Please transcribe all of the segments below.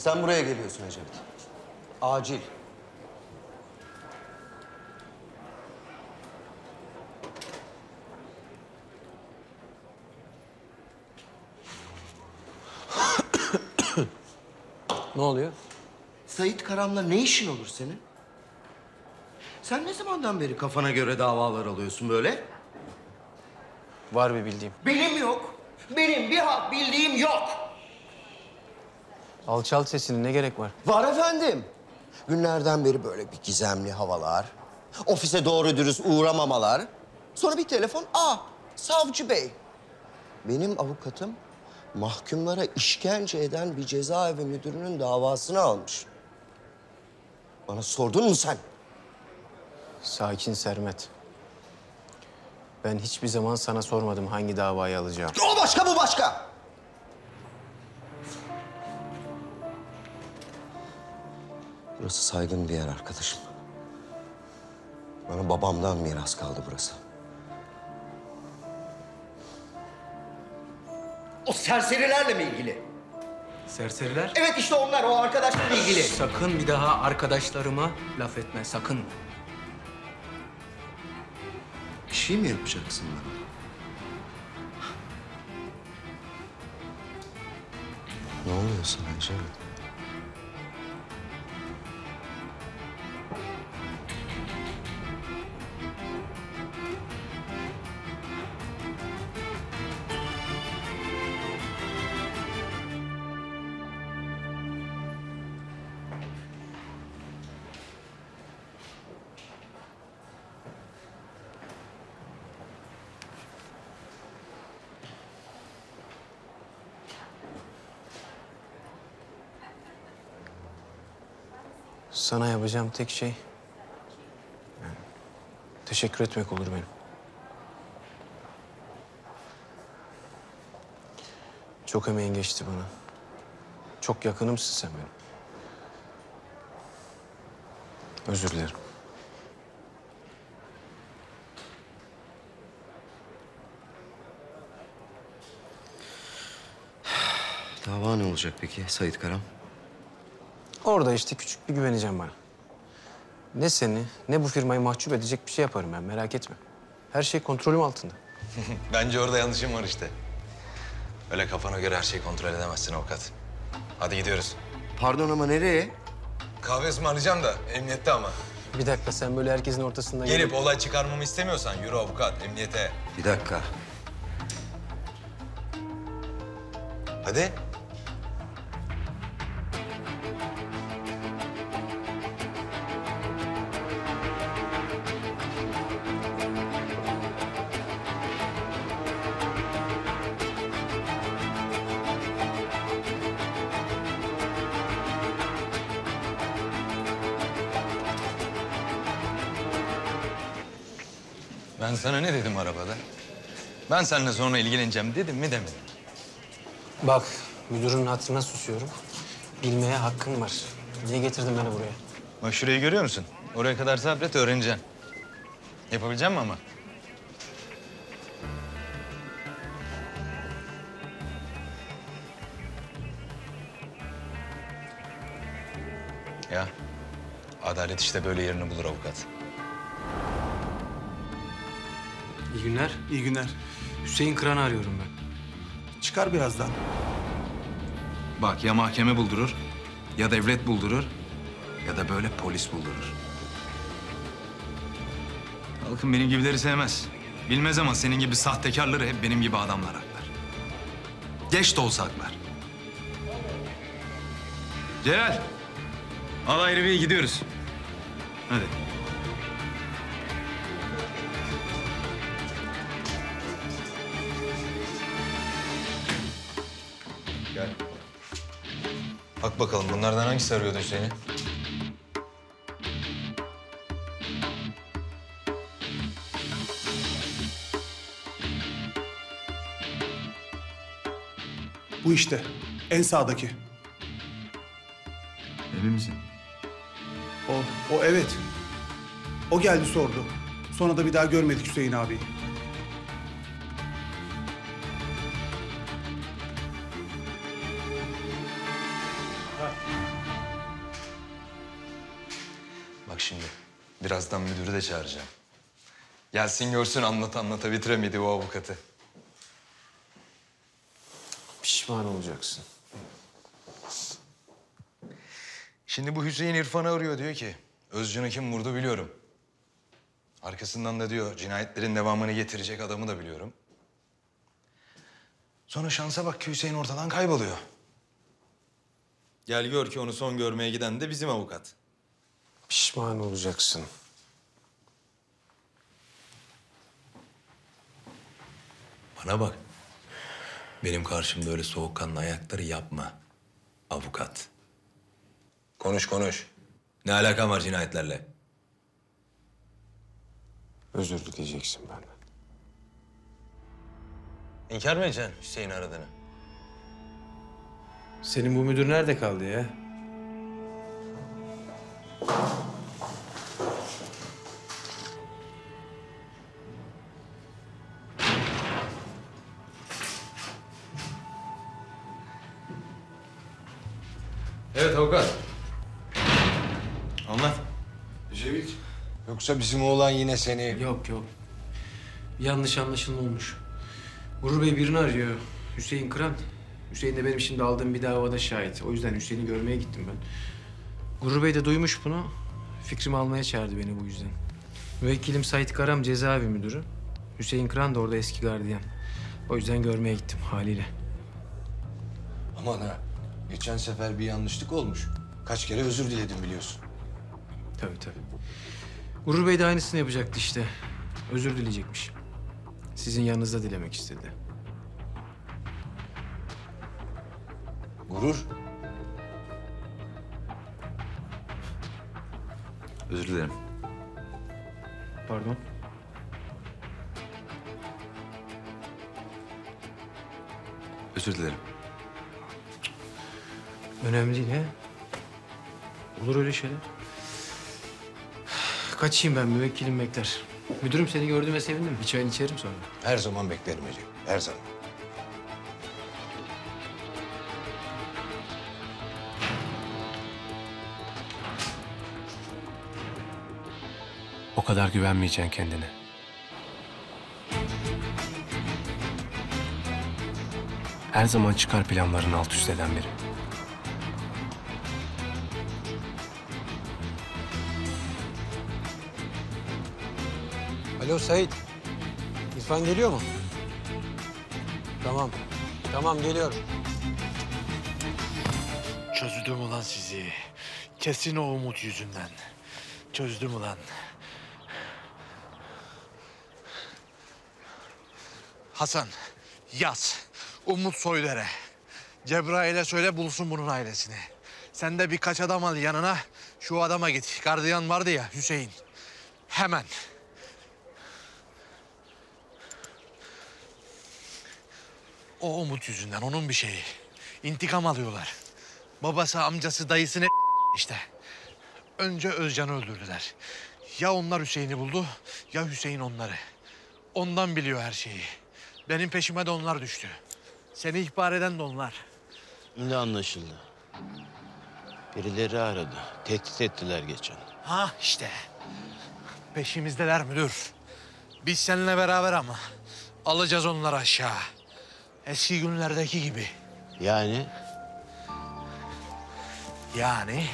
Sen buraya geliyorsun Ecevit. Acil. Ne oluyor? Sait Karam'la ne işin olur senin? Sen ne zamandan beri kafana göre davalar alıyorsun böyle? Var bir bildiğim. Benim yok. Benim bir halt bildiğim yok. Alçalt sesini ne gerek var? Var efendim. Günlerden beri böyle bir gizemli havalar. Ofise doğru dürüst uğramamalar. Sonra bir telefon. Aa, savcı bey. Benim avukatım mahkumlara işkence eden bir cezaevi müdürünün davasını almış. Bana sordun mu sen? Sakin Sermet. Ben hiçbir zaman sana sormadım hangi davayı alacağım. O başka, bu başka. Burası saygın bir yer arkadaşım. Bana babamdan miras kaldı burası. O serserilerle mi ilgili? Serseriler? Evet işte onlar, o arkadaşlarla ilgili. Sakın bir daha arkadaşlarıma laf etme, sakın. Bir şey mi yapacaksın bana? Ne oluyor sana Ecevit? Sana yapacağım tek şey... teşekkür etmek olur benim. Çok emeğin geçti bana. Çok yakınımsın sen benim. Özür dilerim. Dava ne olacak peki Sait Karam? Orada işte küçük bir güveneceğim bana. Ne seni ne bu firmayı mahcup edecek bir şey yaparım ben merak etme. Her şey kontrolüm altında. Bence orada yanlışım var işte. Öyle kafana göre her şeyi kontrol edemezsin avukat. Hadi gidiyoruz. Pardon ama nereye? Kahve ısmarlayacağım da emniyette ama. Bir dakika sen böyle herkesin ortasında Gelip olay çıkarmamı istemiyorsan yürü avukat emniyete. Bir dakika. Hadi. Ben sana ne dedim arabada? Ben seninle sonra ilgileneceğim dedim mi demedim. Bak müdürün hatırına susuyorum. Bilmeye hakkın var. Niye getirdin beni buraya? Bak şurayı görüyor musun? Oraya kadar sabret öğreneceksin. Yapabilecek misin ama? Ya, adalet işte böyle yerini bulur avukat. İyi günler. İyi günler. Hüseyin Kıran'ı arıyorum ben. Çıkar birazdan. Bak ya mahkeme buldurur, ya devlet buldurur, ya da böyle polis buldurur. Halkım benim gibileri sevmez. Bilmez ama senin gibi sahtekarları hep benim gibi adamlar haklar. Geç de olsa haklar. Celal, al ayrı bir gidiyoruz. Hadi. Bak bakalım bunlardan hangisi arıyordu Hüseyin'i? Bu işte. En sağdaki. Emin misin? O, o evet. O geldi sordu. Sonra da bir daha görmedik Hüseyin abi. Birazdan müdürü de çağıracağım. Gelsin görsün anlat anlata bitiremedi o avukatı. Pişman olacaksın. Şimdi bu Hüseyin İrfan'ı arıyor diyor ki... ...Özcan'ı kim vurdu biliyorum. Arkasından da diyor cinayetlerin devamını getirecek adamı da biliyorum. Sonra şansa bak ki Hüseyin ortadan kayboluyor. Gel gör ki onu son görmeye giden de bizim avukat. Pişman olacaksın. Bana bak. Benim karşımda öyle soğukkanlı ayakları yapma. Avukat. Konuş konuş. Ne alakan var cinayetlerle? Özür dileyeceksin benden. İnkar mı edeceksin Hüseyin aradığını? Senin bu müdür nerede kaldı ya? Yoksa bizim oğlan yine seni... Yok yok. Yanlış anlaşılma olmuş. Gurur Bey birini arıyor. Hüseyin Kıran. Hüseyin de benim şimdi aldığım bir davada şahit. O yüzden Hüseyin'i görmeye gittim ben. Gurur Bey de duymuş bunu. Fikrimi almaya çağırdı beni bu yüzden. Müvekkilim Sait Karam cezaevi müdürü. Hüseyin Kıran da orada eski gardiyan. O yüzden görmeye gittim haliyle. Aman ha. Geçen sefer bir yanlışlık olmuş. Kaç kere özür diledim biliyorsun. Tabii tabii. Gurur Bey de aynısını yapacaktı işte. Özür dileyecekmiş. Sizin yanınızda dilemek istedi. Gurur. Özür dilerim. Pardon? Özür dilerim. Önemli değil he. Olur öyle şeyler. Kaçayım ben müvekkilim bekler. Müdürüm seni gördüğüme sevindim. Bir çayını içerim sonra. Her zaman beklerim Ecevit. Her zaman. O kadar güvenmeyeceksin kendine. Her zaman çıkar planların alt üst eden biri. Alo Sait. İrfan geliyor mu? Tamam. Tamam geliyorum. Çözdüm ulan sizi. Kesin o umut yüzünden. Çözdüm ulan. Hasan, yaz. Umut Soydere. Cebrail'e söyle bulsun bunun ailesini. Sen de birkaç adam al yanına. Şu adama git. Gardiyan vardı ya Hüseyin. Hemen. O Umut yüzünden onun bir şeyi. İntikam alıyorlar. Babası, amcası, dayısını işte. Önce Özcan'ı öldürdüler. Ya onlar Hüseyin'i buldu ya Hüseyin onları. Ondan biliyor her şeyi. Benim peşime de onlar düştü. Seni ihbar eden de onlar. Ne anlaşıldı? Birileri aradı. Tehdit ettiler geçen. Ha işte. Peşimizdeler müdür. Biz seninle beraber ama alacağız onları aşağı. Eski günlerdeki gibi. Yani Yani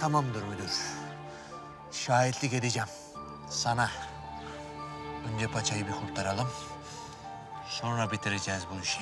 tamamdır müdür. Şahitlik edeceğim sana. Önce paçayı bir kurtaralım. Sonra bitireceğiz bu işi.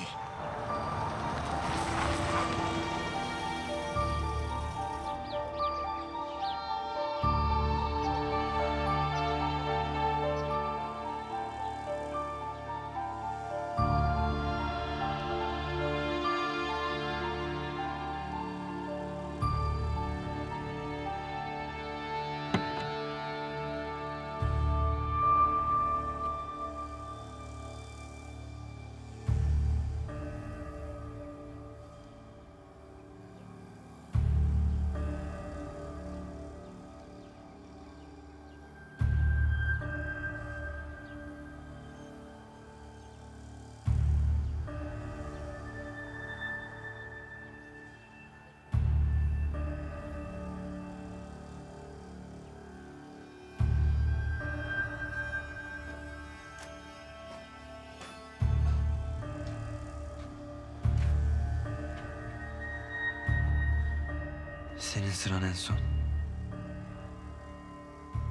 Senin sıran en son.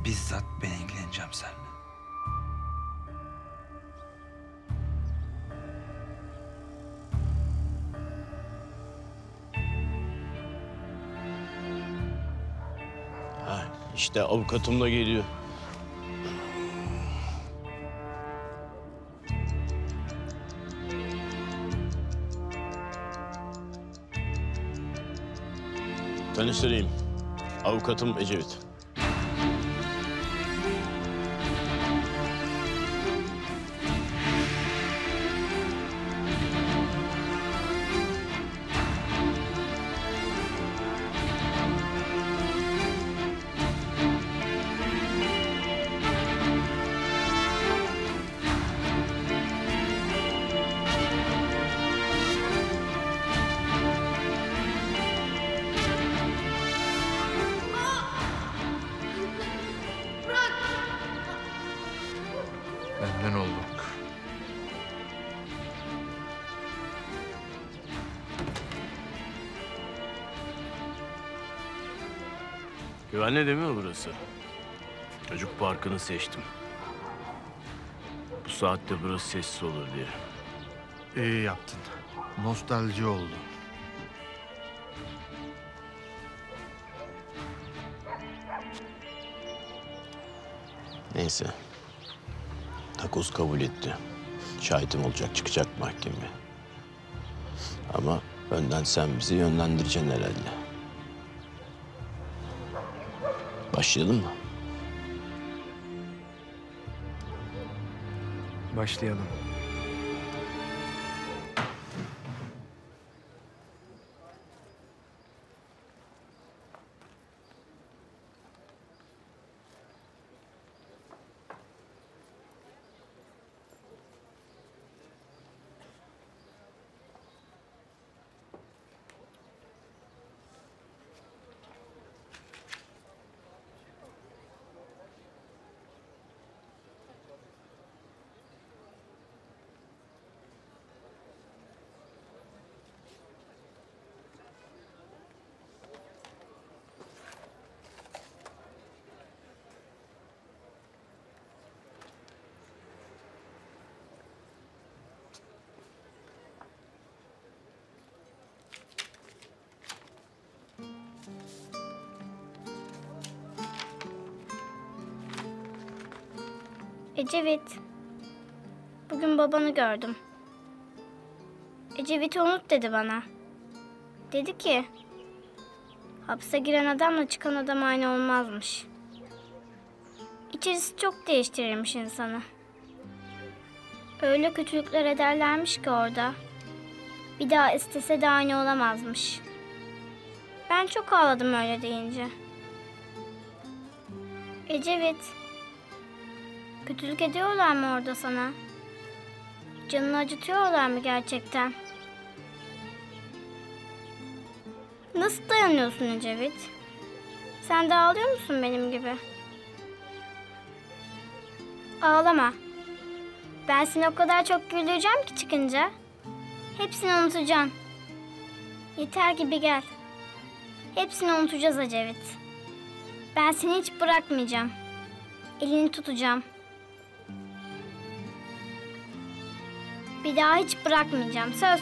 Bizzat ben ilgileneceğim seninle. Ha, işte avukatım da geliyor. Tanıştırayım. Avukatım Ecevit. Güvenli değil mi burası? Çocuk parkını seçtim. Bu saatte burası sessiz olur diye. İyi yaptın. Nostalji oldu. Neyse. Takoz kabul etti. Şahitim olacak, çıkacak mahkemeye. Ama önden sen bizi yönlendireceksin herhalde. Başlayalım mı? Başlayalım. Ecevit. Bugün babanı gördüm. Ecevit'i unut dedi bana. Dedi ki... Hapse giren adamla çıkan adam aynı olmazmış. İçerisi çok değiştirirmiş insanı. Öyle kötülükler ederlermiş ki orada. Bir daha istese de aynı olamazmış. Ben çok ağladım öyle deyince. Ecevit. Kötülük ediyorlar mı orada sana? Canını acıtıyorlar mı gerçekten? Nasıl dayanıyorsun Ecevit? Sen de ağlıyor musun benim gibi? Ağlama. Ben seni o kadar çok güldüreceğim ki çıkınca. Hepsini unutacaksın. Yeter ki bir gel. Hepsini unutacağız Ecevit. Ben seni hiç bırakmayacağım. Elini tutacağım. Bir daha hiç bırakmayacağım. Söz.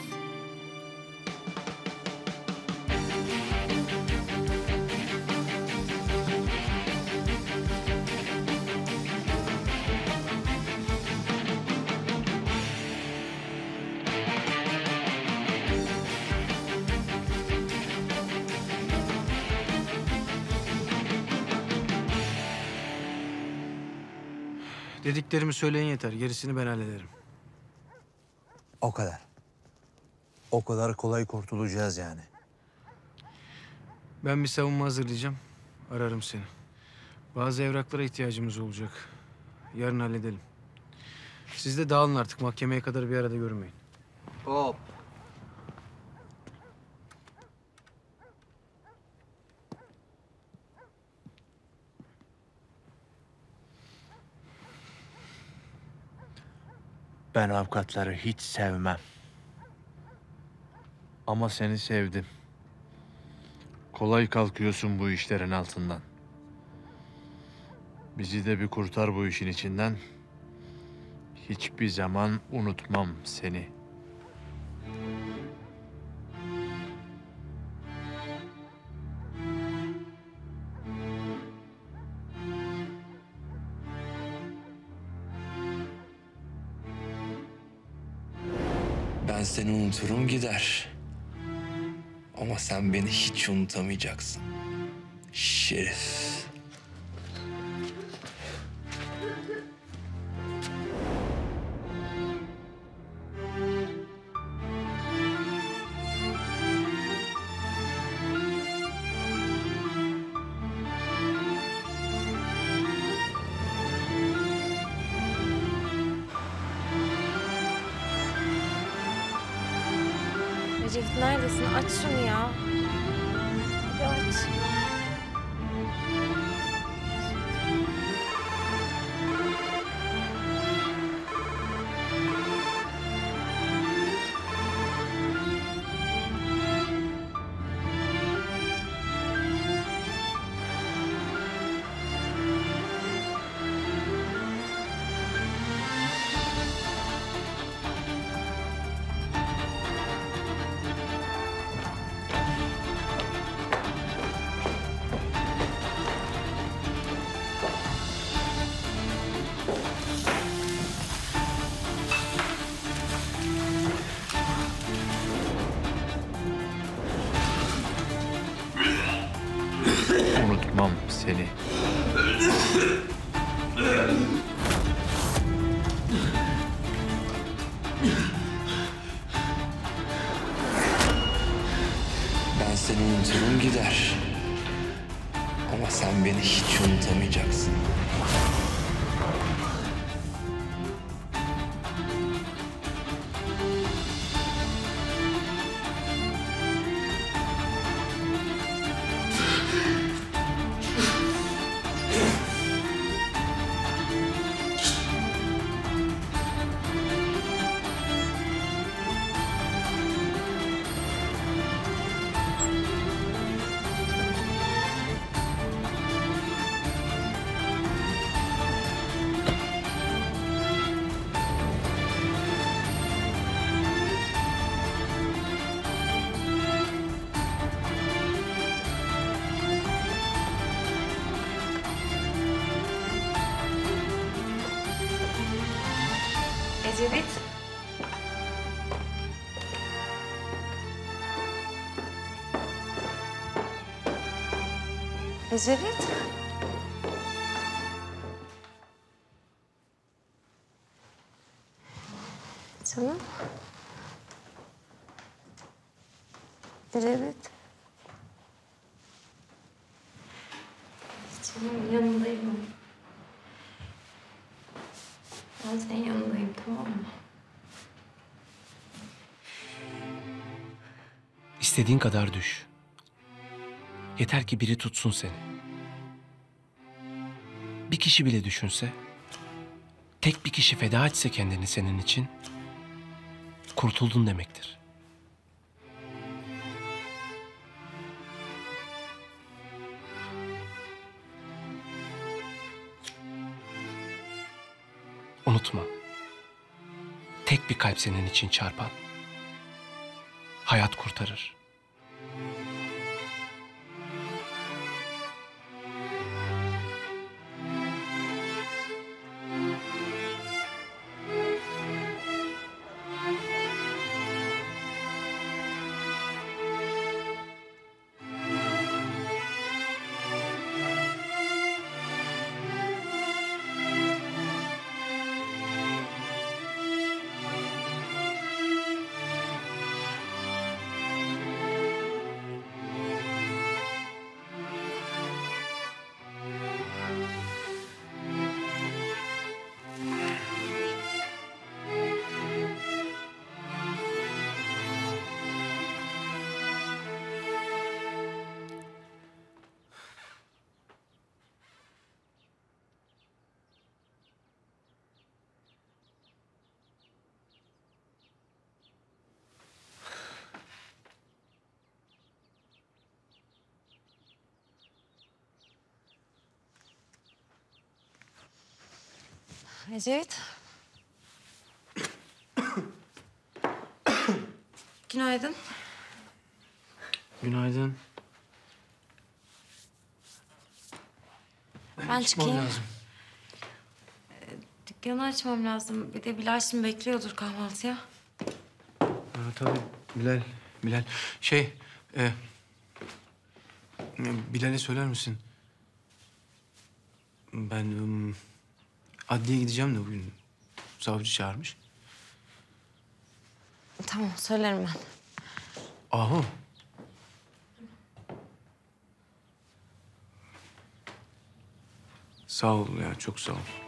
Dediklerimi söyleyin yeter. Gerisini ben hallederim. O kadar. O kadar kolay kurtulacağız yani. Ben bir savunma hazırlayacağım. Ararım seni. Bazı evraklara ihtiyacımız olacak. Yarın halledelim. Siz de dağılın artık. Mahkemeye kadar bir arada görmeyin. Hop. Ben avukatları hiç sevmem. Ama seni sevdim. Kolay kalkıyorsun bu işlerin altından. Bizi de bir kurtar bu işin içinden. Hiçbir zaman unutmam seni. Ben seni unuturum gider. Ama sen beni hiç unutamayacaksın. Şerif. Ecevit neredesin? Aç şunu ya. Hadi aç. Unutmam seni. Ecevit. Canım. Ecevit. Canım yanındayım. Ben senin yanındayım tamam mı? İstediğin kadar düş. Yeter ki biri tutsun seni. Bir kişi bile düşünse, tek bir kişi feda etse kendini senin için, kurtuldun demektir. Unutma. Tek bir kalp senin için çarpan. Hayat kurtarır. Ecevit. Günaydın. Günaydın. Ben çıkayım. lazım. Dükkanı açmam lazım. Bir de Bilal şimdi bekliyordur kahvaltıya. Ha, tabii Bilal, Bilal. Şey, e, Bilal'e söyler misin? Ben um, adliyeye gideceğim de bugün. Savcı çağırmış. Tamam söylerim ben. Ahu. Sağ ol ya, çok sağ ol.